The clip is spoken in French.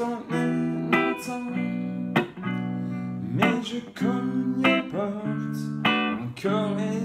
Mais personne ne. Mais je cogne aux portes encore et